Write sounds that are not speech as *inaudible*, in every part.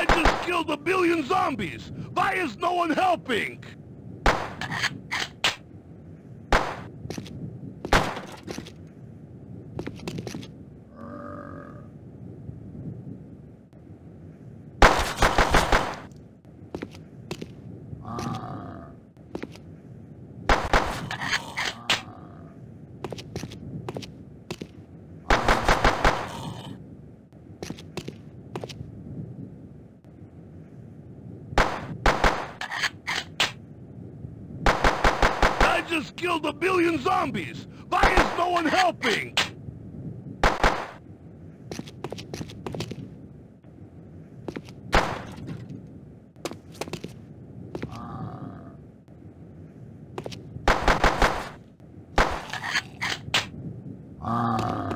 I just killed a billion zombies! Why is no one helping? Killed a billion zombies! Why is no one helping? Ah. Ah.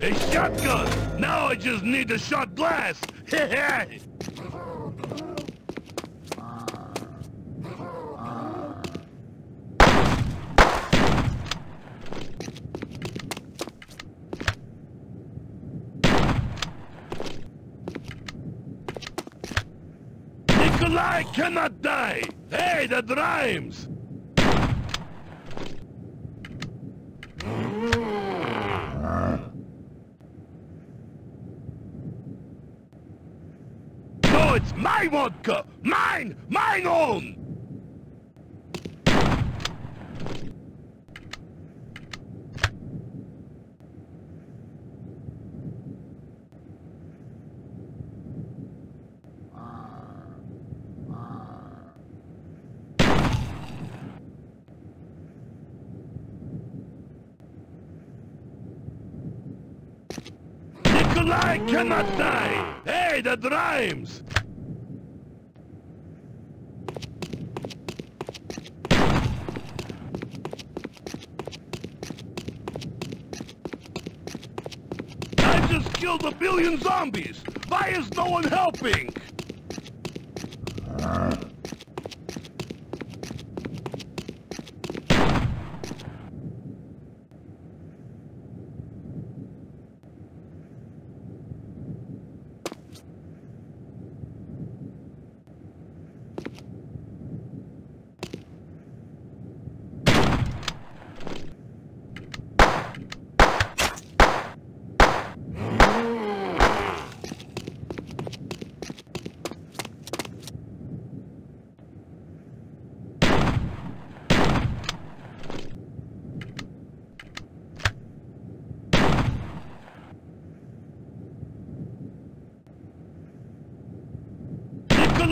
A shotgun! Now I just need a shot glass! *laughs* Nikolai cannot die! Hey, that rhymes! No, it's my vodka! Mine! Mine own! Nikolai cannot die! Hey, that rhymes! I just zombies! Why is no one helping?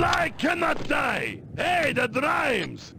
Nikolai cannot die! Hey, that rhymes!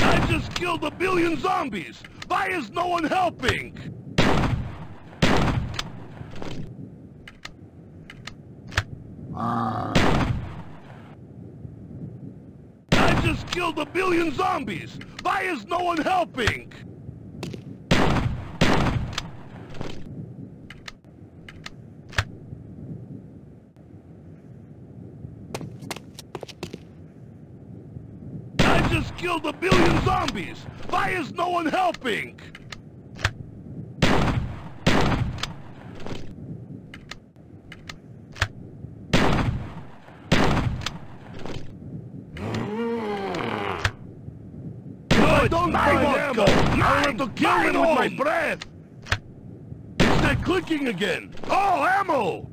I just killed a billion zombies! Why is no one helping? Ah. I just killed a billion zombies! Why is no one helping? just killed a billion zombies! Why is no one helping? Don't my vodka! I want to kill him with my breath! It's that clicking again! Oh, ammo!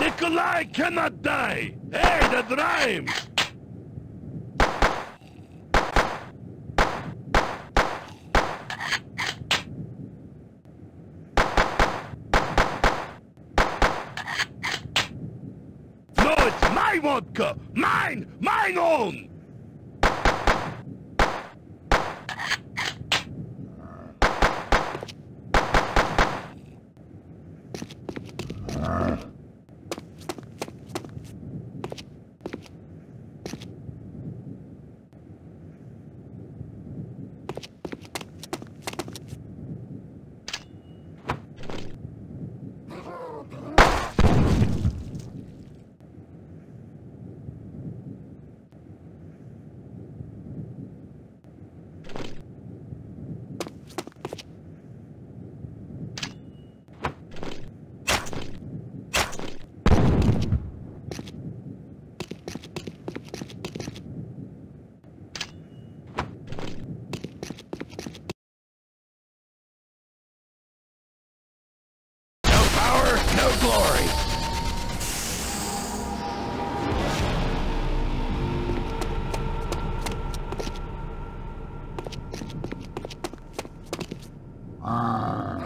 Nikolai cannot die! Hey, that rhymes! No, it's my vodka! Mine! Mine own! No power, no glory! More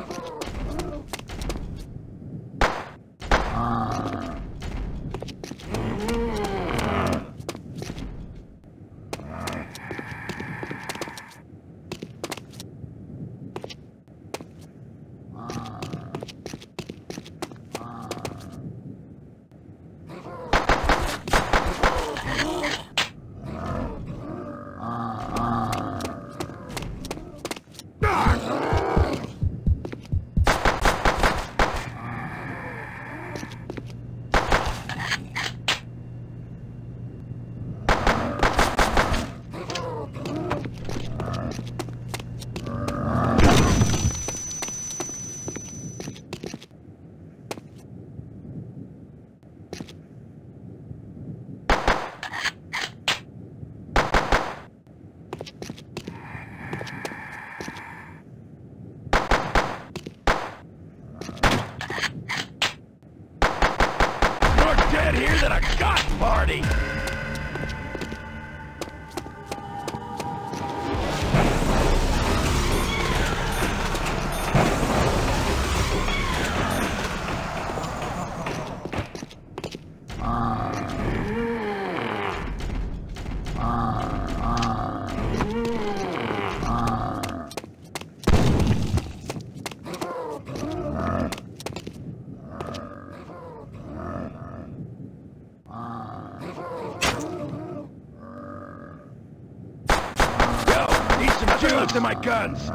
guns!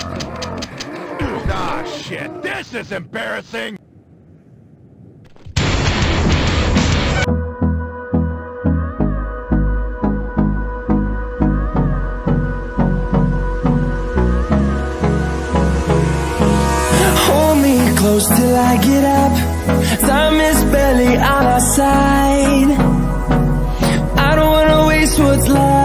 Ah, shit, this is embarrassing! Hold me close till I get up. Time is barely on our side. I don't wanna waste what's left.